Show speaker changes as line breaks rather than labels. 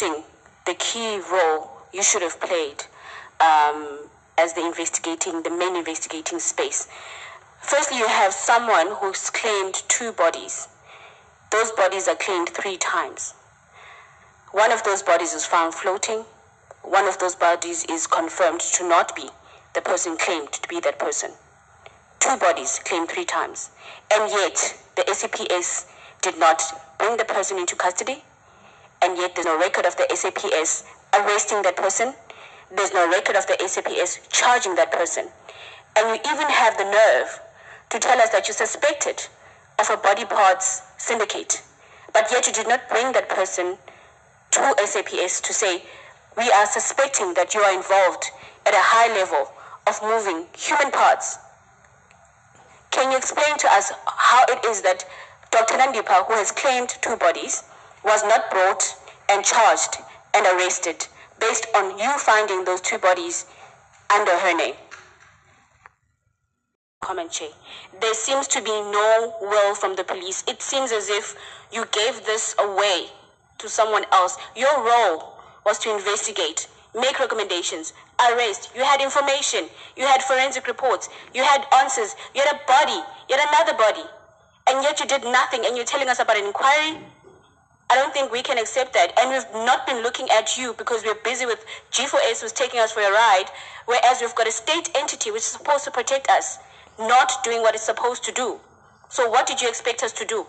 the key role you should have played um, as the investigating, the main investigating space. Firstly, you have someone who's claimed two bodies. Those bodies are claimed three times. One of those bodies is found floating. One of those bodies is confirmed to not be the person claimed to be that person. Two bodies claimed three times. And yet, the SAPS did not bring the person into custody. And yet, there's no record of the SAPS arresting that person. There's no record of the SAPS charging that person. And you even have the nerve to tell us that you suspected of a body parts syndicate, but yet you did not bring that person to SAPS to say, we are suspecting that you are involved at a high level of moving human parts. Can you explain to us how it is that Dr. Nandipha, who has claimed two bodies, was not brought and charged and arrested based on you finding those two bodies under her name? Comment, Chair. There seems to be no will from the police. It seems as if you gave this away to someone else. Your role was to investigate, make recommendations, arrest. You had information. You had forensic reports. You had answers. You had a body. You had another body. And yet you did nothing and you're telling us about an inquiry? I don't think we can accept that. And we've not been looking at you because we're busy with G4S who's taking us for a ride, whereas we've got a state entity which is supposed to protect us, not doing what it's supposed to do. So what did you expect us to do?